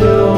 shadow